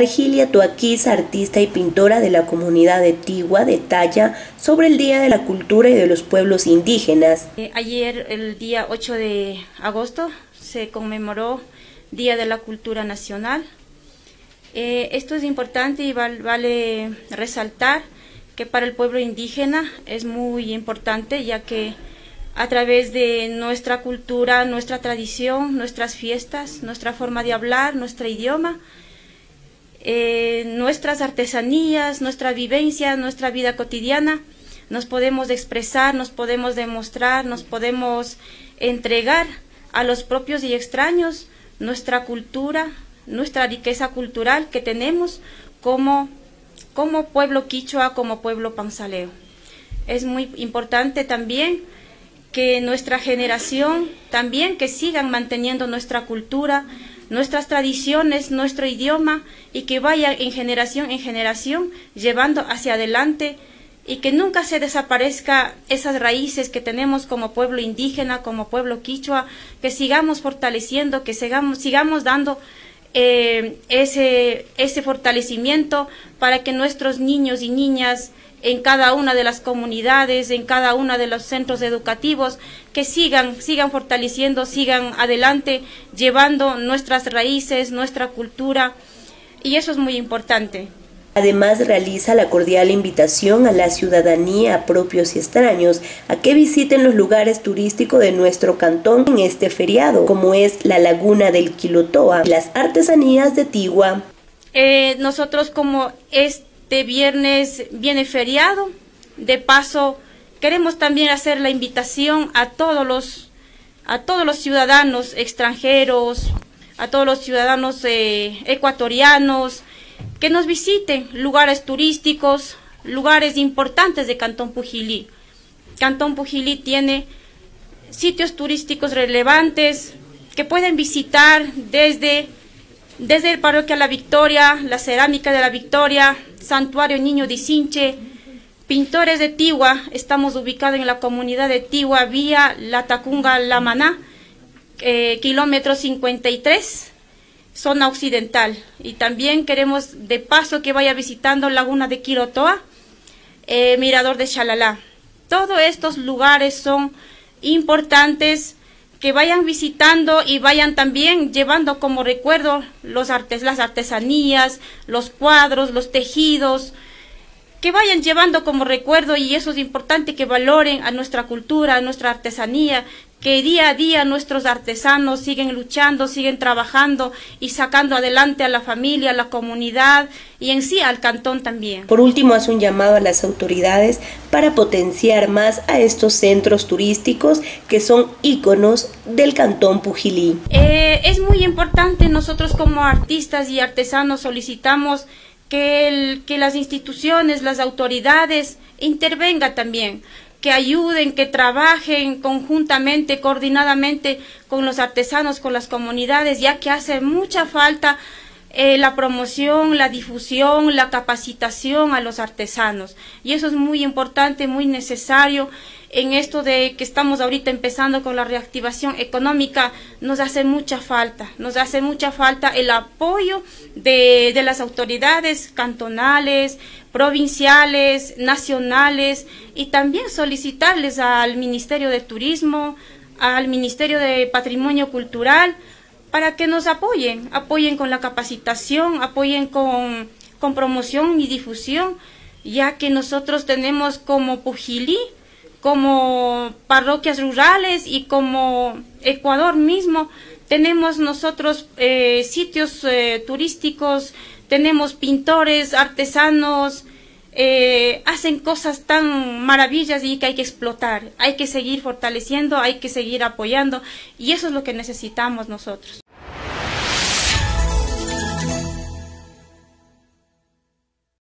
Argilia Toaquiz, artista y pintora de la comunidad de Tigua, detalla sobre el Día de la Cultura y de los Pueblos Indígenas. Eh, ayer, el día 8 de agosto, se conmemoró Día de la Cultura Nacional. Eh, esto es importante y vale resaltar que para el pueblo indígena es muy importante ya que a través de nuestra cultura, nuestra tradición, nuestras fiestas, nuestra forma de hablar, nuestro idioma, eh, nuestras artesanías, nuestra vivencia, nuestra vida cotidiana, nos podemos expresar, nos podemos demostrar, nos podemos entregar a los propios y extraños nuestra cultura, nuestra riqueza cultural que tenemos como, como pueblo quichua, como pueblo panzaleo. Es muy importante también que nuestra generación también que sigan manteniendo nuestra cultura, nuestras tradiciones, nuestro idioma y que vayan en generación en generación llevando hacia adelante y que nunca se desaparezca esas raíces que tenemos como pueblo indígena, como pueblo quichua, que sigamos fortaleciendo, que sigamos, sigamos dando eh, ese, ese fortalecimiento para que nuestros niños y niñas en cada una de las comunidades, en cada uno de los centros educativos, que sigan, sigan fortaleciendo, sigan adelante, llevando nuestras raíces, nuestra cultura, y eso es muy importante. Además, realiza la cordial invitación a la ciudadanía, propios y extraños, a que visiten los lugares turísticos de nuestro cantón en este feriado, como es la Laguna del Quilotoa las artesanías de Tigua. Eh, nosotros como este este viernes viene feriado. De paso, queremos también hacer la invitación a todos los, a todos los ciudadanos extranjeros, a todos los ciudadanos eh, ecuatorianos, que nos visiten lugares turísticos, lugares importantes de Cantón Pujilí. Cantón Pujilí tiene sitios turísticos relevantes que pueden visitar desde desde el parroquia La Victoria, la cerámica de La Victoria, Santuario Niño de Sinche, Pintores de Tigua, estamos ubicados en la comunidad de Tigua, vía La Tacunga La Maná, eh, kilómetro 53, zona occidental. Y también queremos de paso que vaya visitando Laguna de Quirotoa, eh, Mirador de Chalalá. Todos estos lugares son importantes que vayan visitando y vayan también llevando como recuerdo los artes, las artesanías, los cuadros, los tejidos, que vayan llevando como recuerdo y eso es importante que valoren a nuestra cultura, a nuestra artesanía, que día a día nuestros artesanos siguen luchando, siguen trabajando y sacando adelante a la familia, a la comunidad y en sí al cantón también. Por último, hace un llamado a las autoridades para potenciar más a estos centros turísticos que son íconos del cantón Pujilí. Eh, es muy importante, nosotros como artistas y artesanos solicitamos que, que las instituciones, las autoridades intervengan también que ayuden, que trabajen conjuntamente, coordinadamente con los artesanos, con las comunidades, ya que hace mucha falta eh, la promoción, la difusión, la capacitación a los artesanos. Y eso es muy importante, muy necesario en esto de que estamos ahorita empezando con la reactivación económica, nos hace mucha falta, nos hace mucha falta el apoyo de, de las autoridades cantonales, provinciales, nacionales y también solicitarles al Ministerio de Turismo, al Ministerio de Patrimonio Cultural, para que nos apoyen, apoyen con la capacitación, apoyen con, con promoción y difusión, ya que nosotros tenemos como Pujilí, como parroquias rurales y como Ecuador mismo, tenemos nosotros eh, sitios eh, turísticos, tenemos pintores, artesanos, eh, hacen cosas tan maravillas y que hay que explotar, hay que seguir fortaleciendo, hay que seguir apoyando y eso es lo que necesitamos nosotros.